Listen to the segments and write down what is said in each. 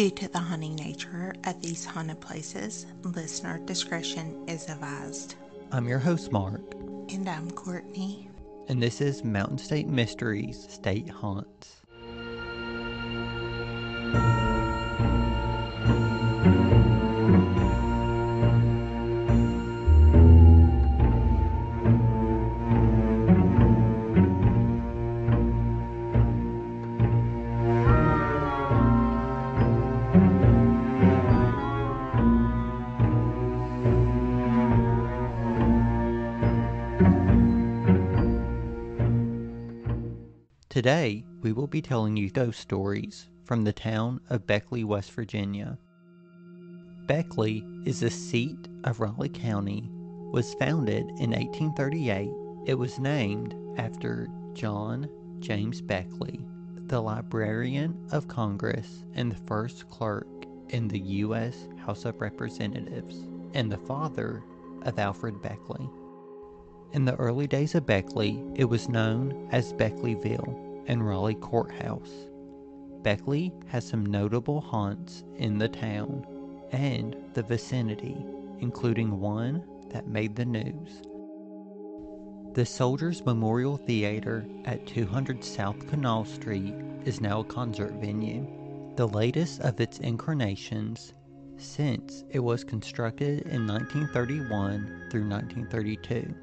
Due to the haunting nature of these haunted places, listener discretion is advised. I'm your host, Mark, And I'm Courtney. and this is Mountain State Mysteries State Haunts. Today, we will be telling you ghost stories from the town of Beckley, West Virginia. Beckley is the seat of Raleigh County, was founded in 1838. It was named after John James Beckley, the Librarian of Congress and the first clerk in the U.S. House of Representatives, and the father of Alfred Beckley. In the early days of Beckley, it was known as Beckleyville and Raleigh Courthouse. Beckley has some notable haunts in the town and the vicinity, including one that made the news. The Soldiers Memorial Theater at 200 South Canal Street is now a concert venue, the latest of its incarnations since it was constructed in 1931 through 1932.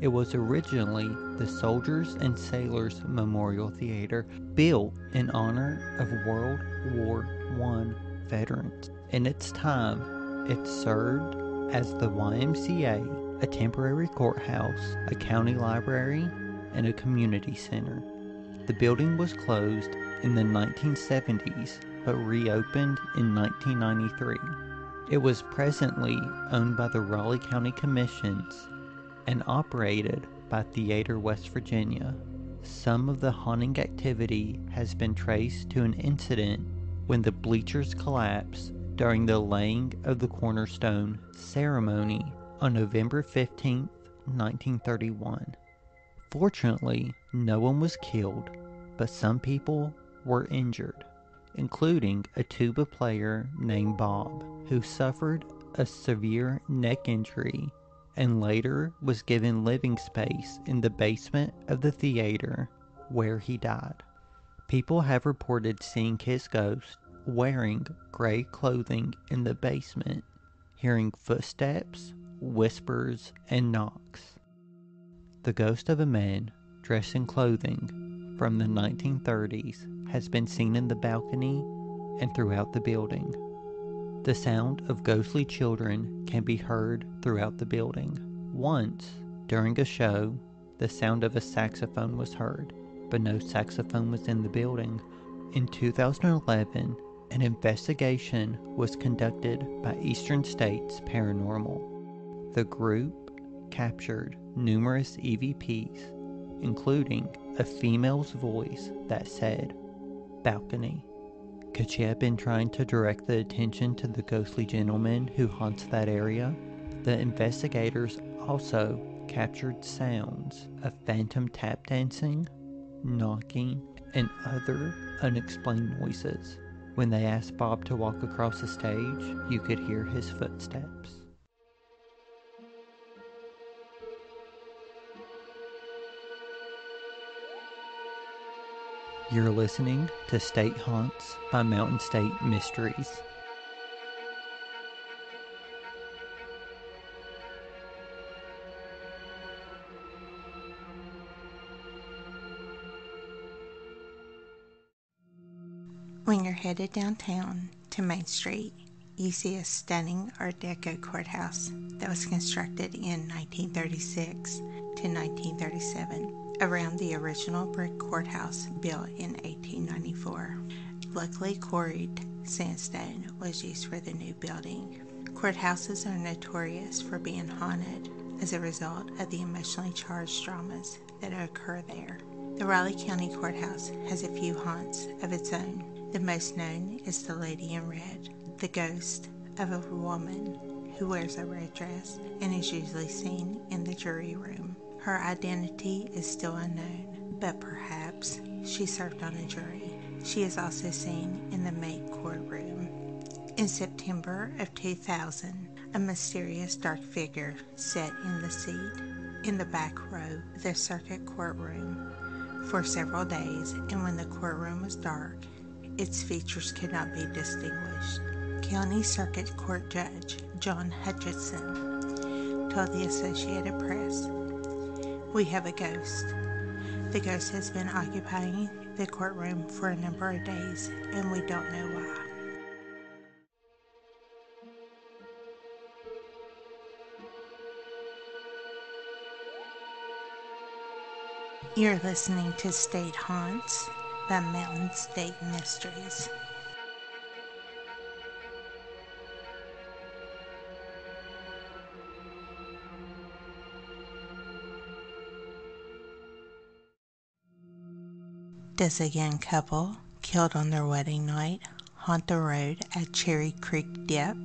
It was originally the Soldiers and Sailors Memorial Theater built in honor of World War I veterans. In its time, it served as the YMCA, a temporary courthouse, a county library, and a community center. The building was closed in the 1970s but reopened in 1993. It was presently owned by the Raleigh County Commissions and operated by Theater West Virginia. Some of the haunting activity has been traced to an incident when the bleachers collapsed during the laying of the cornerstone ceremony on November 15, 1931. Fortunately, no one was killed, but some people were injured, including a tuba player named Bob, who suffered a severe neck injury and later was given living space in the basement of the theater where he died. People have reported seeing his ghost wearing gray clothing in the basement, hearing footsteps, whispers, and knocks. The ghost of a man dressed in clothing from the 1930s has been seen in the balcony and throughout the building. The sound of ghostly children can be heard throughout the building. Once, during a show, the sound of a saxophone was heard, but no saxophone was in the building. In 2011, an investigation was conducted by Eastern States Paranormal. The group captured numerous EVPs, including a female's voice that said, balcony. Could she have been trying to direct the attention to the ghostly gentleman who haunts that area? The investigators also captured sounds of phantom tap dancing, knocking, and other unexplained noises. When they asked Bob to walk across the stage, you could hear his footsteps. You're listening to State Haunts by Mountain State Mysteries. When you're headed downtown to Main Street, you see a stunning Art Deco courthouse that was constructed in 1936 to 1937 around the original brick courthouse built in 1894. Luckily, quarried sandstone was used for the new building. Courthouses are notorious for being haunted as a result of the emotionally charged dramas that occur there. The Raleigh County Courthouse has a few haunts of its own. The most known is the Lady in Red, the ghost of a woman who wears a red dress and is usually seen in the jury room. Her identity is still unknown, but perhaps she served on a jury. She is also seen in the maid courtroom. In September of 2000, a mysterious dark figure sat in the seat in the back row of the circuit courtroom for several days, and when the courtroom was dark, its features could not be distinguished. County Circuit Court Judge John Hutchinson told the Associated Press, We have a ghost. The ghost has been occupying the courtroom for a number of days, and we don't know why. You're listening to State Haunts by Mountain State Mysteries. Does a young couple killed on their wedding night haunt the road at Cherry Creek Dip?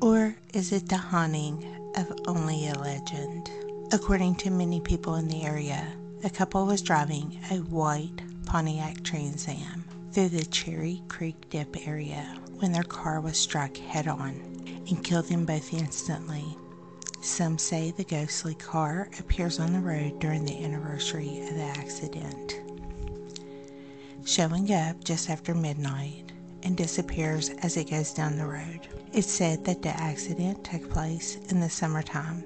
Or is it the haunting of only a legend? According to many people in the area, the couple was driving a white Pontiac Trans Am through the Cherry Creek Dip area when their car was struck head on and killed them both instantly. Some say the ghostly car appears on the road during the anniversary of the accident, showing up just after midnight and disappears as it goes down the road. It's said that the accident took place in the summertime,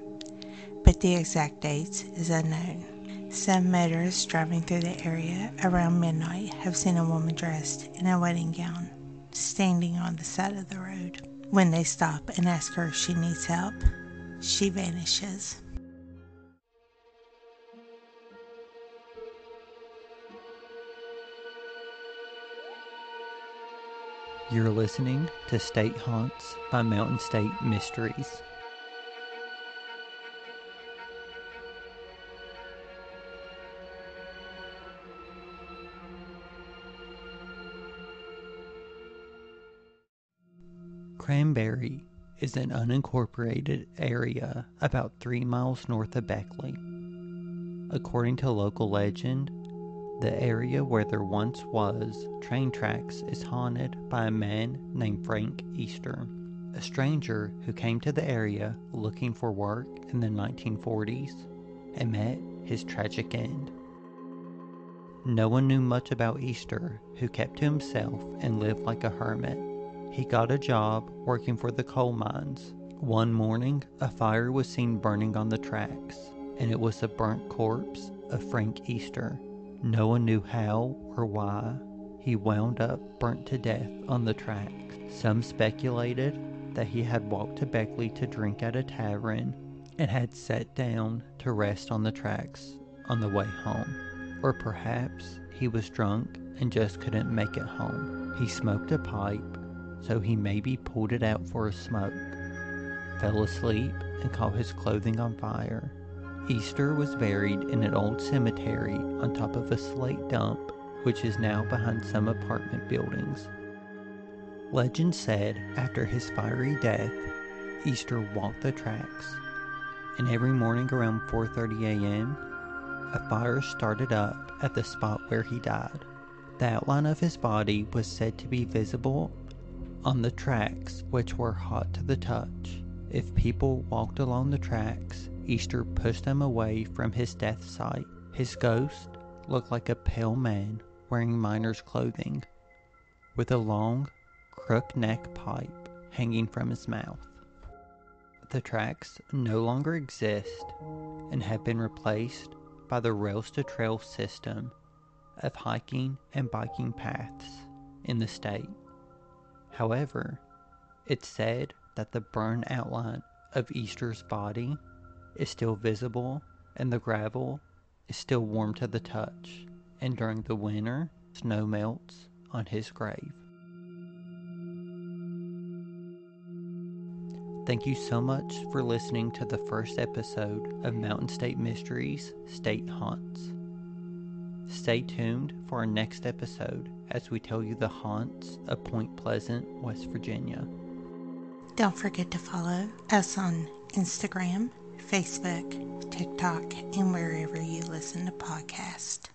but the exact dates is unknown. Some motorists driving through the area around midnight have seen a woman dressed in a wedding gown standing on the side of the road. When they stop and ask her if she needs help, she vanishes. You're listening to State Haunts by Mountain State Mysteries. Cranberry is an unincorporated area about three miles north of Beckley. According to local legend, the area where there once was train tracks is haunted by a man named Frank Easter, a stranger who came to the area looking for work in the 1940s and met his tragic end. No one knew much about Easter, who kept to himself and lived like a hermit. He got a job working for the coal mines. One morning, a fire was seen burning on the tracks, and it was the burnt corpse of Frank Easter. No one knew how or why he wound up burnt to death on the tracks. Some speculated that he had walked to Beckley to drink at a tavern and had sat down to rest on the tracks on the way home. Or perhaps he was drunk and just couldn't make it home. He smoked a pipe so he maybe pulled it out for a smoke, fell asleep, and caught his clothing on fire. Easter was buried in an old cemetery on top of a slate dump, which is now behind some apartment buildings. Legend said after his fiery death, Easter walked the tracks, and every morning around 4:30 a.m., a fire started up at the spot where he died. The outline of his body was said to be visible on the tracks, which were hot to the touch. If people walked along the tracks, Easter pushed them away from his death site. His ghost looked like a pale man wearing miner's clothing, with a long, crook neck pipe hanging from his mouth. The tracks no longer exist and have been replaced by the rails to trail system of hiking and biking paths in the state. However, it's said that the burn outline of Easter's body is still visible and the gravel is still warm to the touch, and during the winter, snow melts on his grave. Thank you so much for listening to the first episode of Mountain State Mysteries State Haunts. Stay tuned for our next episode as we tell you the haunts of Point Pleasant, West Virginia. Don't forget to follow us on Instagram, Facebook, TikTok, and wherever you listen to podcasts.